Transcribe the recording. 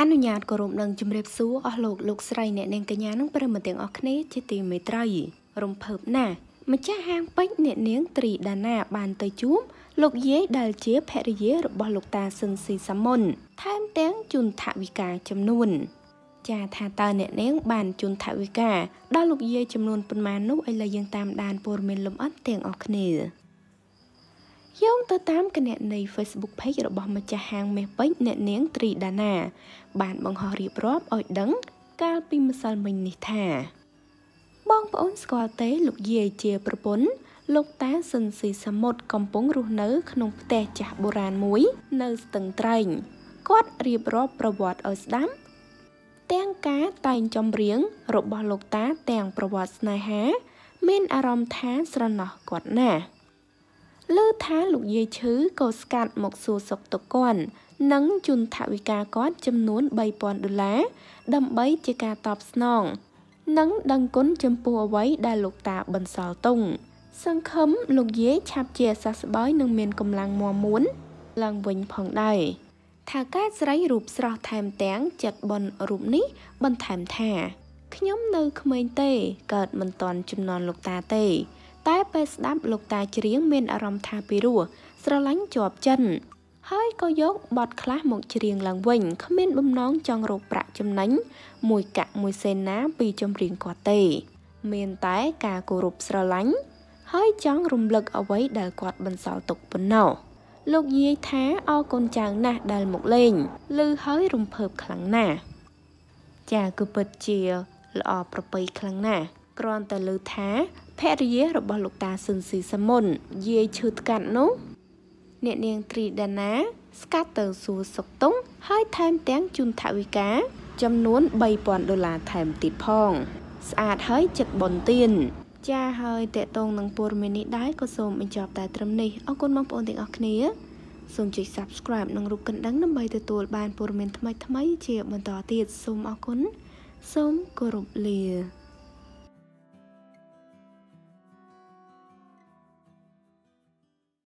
អនុញ្ញាតគោរពនឹងជម្រាបសួរអស់លោកលោកស្រីអ្នកនាងកញ្ញានិងប្រិមត្តទាំងអស់គ្នាជាទីមេត្រី រំភើបណាស់ម្ចាស់ហាងពេជ្រអ្នកនាងត្រីដាណាបានទៅជួបលោកយាយដែលជាភរិយារបស់លោកតាស៊ិនស៊ីសាមុនថែមទាំងជូនថវិកាចំនួន ចាថាតើអ្នកនាងបានជូនថវិកាដល់លោកយាយចំនួនប៉ុន្មាននោះឥឡូវយើងតាមដានព័ត៌មានលម្អិតទាំងអស់គ្នា យោងទៅតាមគណនី Facebook Page របស់ម្ចាស់ហាងមាសពេជ្រអ្នកនាងត្រីដាណា បានបង្ហោះរៀបរាប់ឲ្យដឹង កាលពីម្សិលមិញនេះថា បងប្អូនស្គាល់ទេលោកយាយជាប្រពន្ធលោកតាស៊ិនស៊ីសមុទ្រកំពុងរស់នៅ ក្នុងផ្ទះចាស់បុរាណមួយ នៅស្ទឹងត្រែងគាត់រៀបរាប់ប្រវត្តិឲ្យស្ដាប់ទាំងការតែងចម្រៀង របស់លោកតាទាំងប្រវត្តិស្នេហា មានអារម្មណ៍ថាស្រណោះគាត់ណាស់ លើថាលោកយាយឈឺក៏ស្កាត់មកសួរសុខទុក្ខគាត់និងជូនថវិកាគាត់ចំនួន3000ដុល្លារដើម្បីជាការតបស្នង និងដឹងគុណចំពោះអ្វីដែលលោកតាបន្សល់ទុំសង្ឃឹមលោកយាយឆាប់ជាសះស្បើយនិងមានកម្លាំងមាំមួនឡើងវិញផងដែរថាការស្រីរូបស្រស់ថែមទាំងចិត្តបនរូបនេះបន្ថែមថាខ្ញុំនៅក្មេងទេកើតមិនតាន់ចំនួនលោកតាទេ តែពេលស្ដាប់លោកតាច្រៀងមានអារម្មណ៍ថាពីរោះស្រឡាញ់ជាប់ចិត្តហើយក៏យកបទខ្លះមកច្រៀងឡើងវិញគ្មានបំណងចង់រកប្រាក់ចំណេញមួយកាក់មួយសេនណាពីចម្រៀងគាត់ទេ មានតែការគោរពស្រឡាញ់ហើយចង់រំលឹកអ្វីដែលគាត់បន្សល់ទុកប៉ុណ្ណោះលោកយាយថាអរគុណចៅណាស់ដែលមកលេងឮហើយរំភើបខ្លាំងណាស់ចាគឺពិតជាល្អប្រពៃខ្លាំងណាស់គ្រាន់តែឮថា ភរិយារបស់លោកតាស៊ុនស៊ីសាមុនយាយឈឺថ្កាត់នោះអ្នកនាងត្រីដាណា ស្កាត់ទៅសួរសុកតុងហើយថែមទាំងជូនថវិកា ចំនួន3000ដុល្លារថែមទៀតផង ស្អាតហើយចិត្តបនទៀនចាហើយតេតងនឹងព័ត៌មាននេះដែរក៏សូមបញ្ចប់តែត្រឹមនេះអរគុណបងប្អូនទាំងអស់គ្នាសូមចុច Subscribe និងរូបកណ្ដឹងដើម្បីទទួលបានព័ត៌មានថ្មីៗជាបន្តទៀតសូមអរគុណសូមគោរពលា